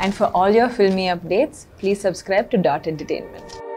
And for all your filmy updates, please subscribe to Dot Entertainment.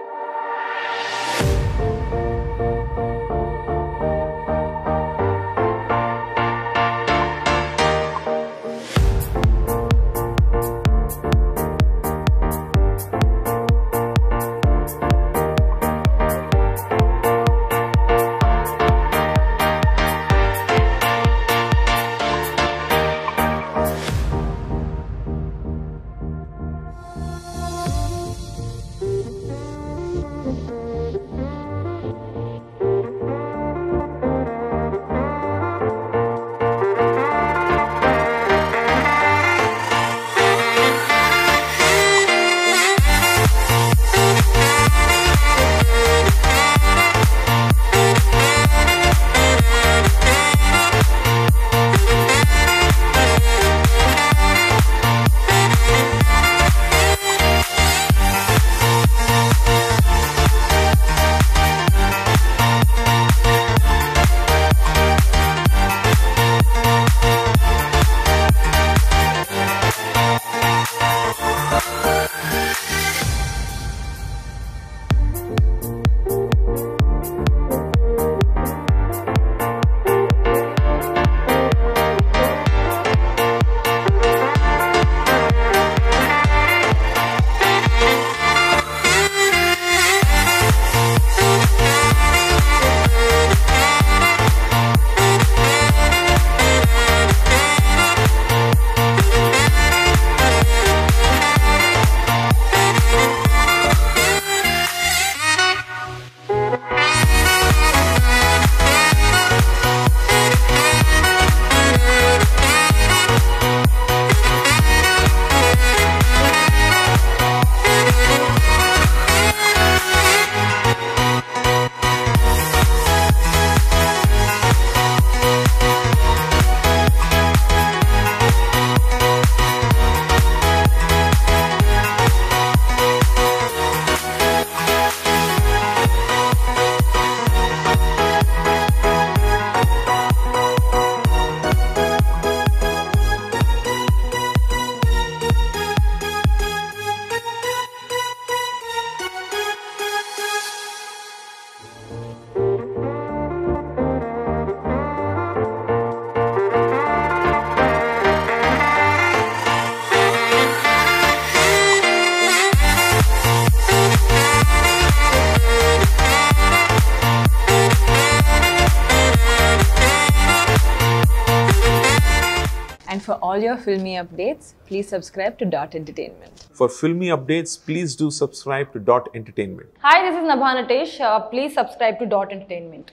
And for all your filmy updates, please subscribe to Dot Entertainment. For filmy updates, please do subscribe to Dot Entertainment. Hi, this is Nabha Natesh. Uh, please subscribe to Dot Entertainment.